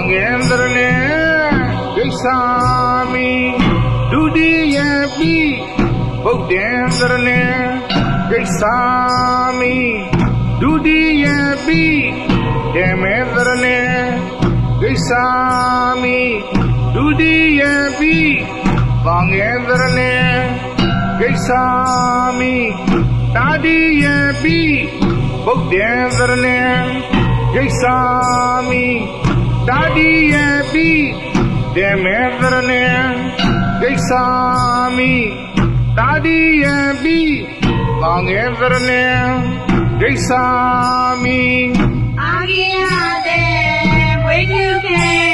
Mangendrane Gaiksami Dudiyapi Bodhendrane Gaiksami Dudiyapi Demendrane Gaiksami Dudiyapi Mangendrane Gaiksami Tadiyapi Bodhendrane Gaiksami Tadiyapi Demendrane தடியபி தேமேந்திரனே ஜெய்சாமி தடியபி வாங்கேந்திரனே ஜெய்சாமி ஆகியாதே பொய்கிருக்கேன்